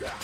Yeah.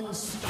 Unstoppable.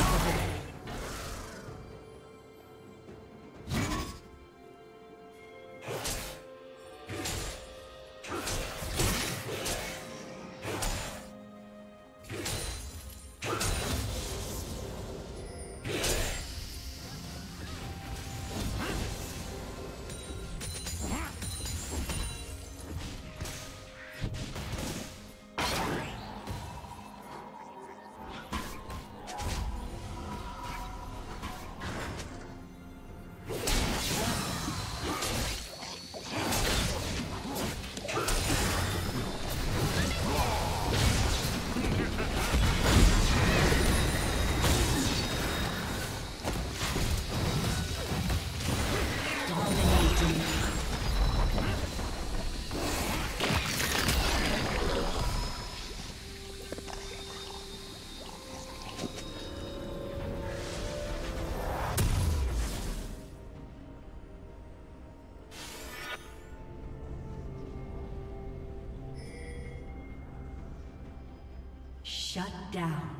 Shut down.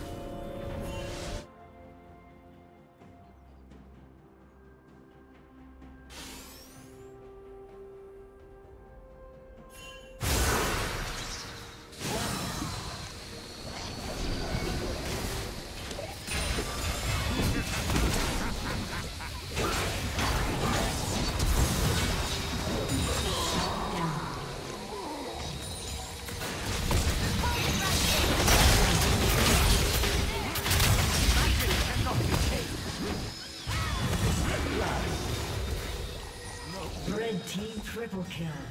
Triple kill.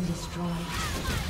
Been destroyed.